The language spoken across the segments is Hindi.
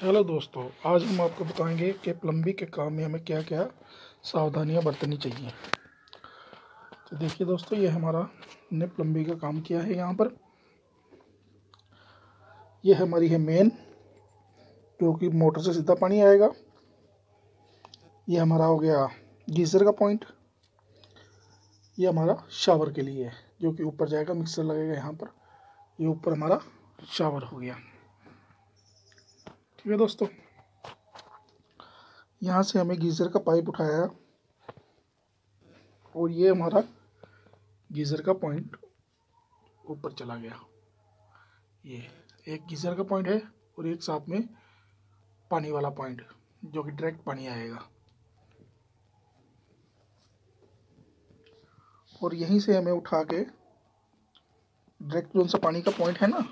हेलो दोस्तों, आज हम आपको बताएँगे कि प्लम्बिंग के काम में हमें क्या क्या सावधानियाँ बरतनी चाहिए। तो देखिए दोस्तों, ये हमारा ने प्लम्बिंग का काम किया है यहाँ पर। ये हमारी है मेन जो कि मोटर से सीधा पानी आएगा। ये हमारा हो गया गीज़र का पॉइंट ये हमारा शावर के लिए है, जो कि ऊपर जाएगा मिक्सर लगेगा यहाँ पर। ये ऊपर हमारा शावर हो गया। ठीक है दोस्तों। यहाँ से हमें गीज़र का पाइप उठाया और ये हमारा गीज़र का पॉइंट ऊपर चला गया। ये एक गीज़र का पॉइंट है और एक साथ में पानी वाला पॉइंट, जो कि डायरेक्ट पानी आएगा। और यहीं से हमें उठा के डायरेक्ट जो सा पानी का पॉइंट है ना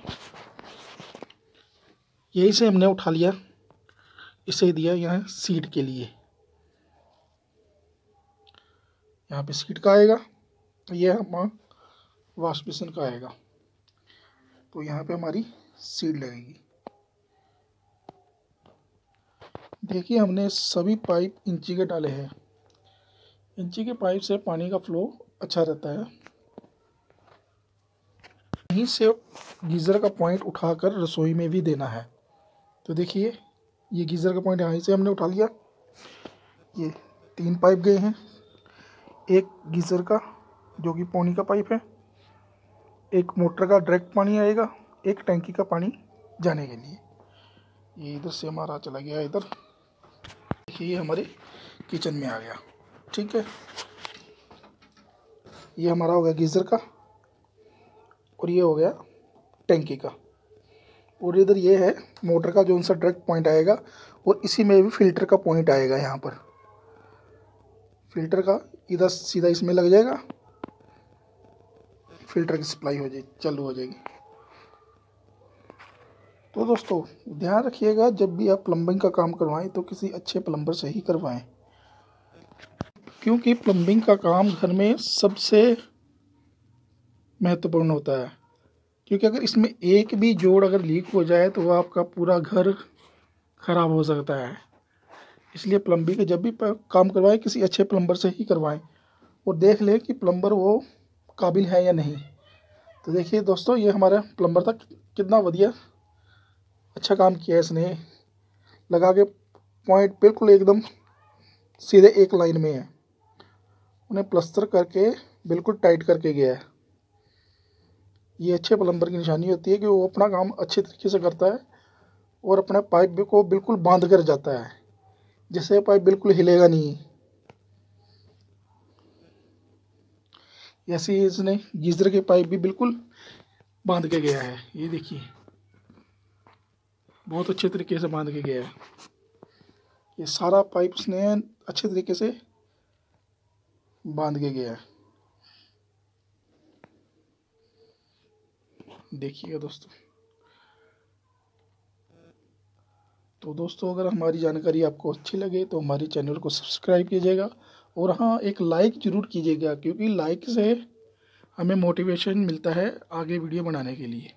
यही से हमने उठा लिया। इसे दिया यहाँ सीट के लिए। यहाँ पे सीट का आएगा तो यह हमारा वाश बेसिन का आएगा। तो यहाँ पे हमारी सीट लगेगी। देखिए, हमने सभी पाइप इंची के डाले हैं। इंची के पाइप से पानी का फ्लो अच्छा रहता है। यहीं से गीज़र का पॉइंट उठाकर रसोई में भी देना है। तो देखिए, ये गीज़र का पॉइंट यहाँ से हमने उठा लिया। ये तीन पाइप गए हैं। एक गीज़र का, जो कि पानी का पाइप है। एक मोटर का डायरेक्ट पानी आएगा, एक टैंकी का पानी जाने के लिए। ये इधर से हमारा चला गया, इधर। देखिए, ये हमारे किचन में आ गया, ठीक है। ये हमारा हो गया गीज़र का, और ये हो गया टैंकी का। और इधर ये है, मोटर का जो सा डायरेक्ट पॉइंट आएगा, और इसी में भी फ़िल्टर का पॉइंट आएगा यहाँ पर। फ़िल्टर का इधर सीधा इसमें लग जाएगा। फ़िल्टर की सप्लाई हो जाएगी, चालू हो जाएगी। तो दोस्तों, ध्यान रखिएगा, जब भी आप प्लम्बिंग का काम करवाएँ तो किसी अच्छे प्लम्बर से ही करवाएँ। क्योंकि प्लम्बिंग का काम घर में सबसे महत्वपूर्ण होता है। क्योंकि अगर इसमें एक भी जोड़ अगर लीक हो जाए तो वह आपका पूरा घर ख़राब हो सकता है। इसलिए प्लम्बिंग जब भी काम करवाएँ, किसी अच्छे प्लम्बर से ही करवाएँ और देख लें कि प्लम्बर वो काबिल है या नहीं। तो देखिए दोस्तों, ये हमारा प्लम्बर था, कितना बढ़िया अच्छा काम किया इसने। लगा के पॉइंट बिल्कुल एकदम सीधे एक लाइन में है। उन्हें प्लस्तर करके बिल्कुल टाइट करके गया है। ये अच्छे प्लम्बर की निशानी होती है कि वो अपना काम अच्छे तरीके से करता है और अपने पाइप को बिल्कुल बाँध कर जाता है, जिससे पाइप बिल्कुल हिलेगा नहीं। ऐसे ही इसने गीजर के पाइप भी बिल्कुल बाँध के गया है। ये देखिए, बहुत अच्छे तरीके से बाँध के गया है। ये सारा पाइप इसने अच्छे तरीके से बाँध के गया है। देखिएगा दोस्तों। तो दोस्तों, अगर हमारी जानकारी आपको अच्छी लगे तो हमारे चैनल को सब्सक्राइब कीजिएगा और हाँ एक लाइक ज़रूर कीजिएगा, क्योंकि लाइक से हमें मोटिवेशन मिलता है आगे वीडियो बनाने के लिए।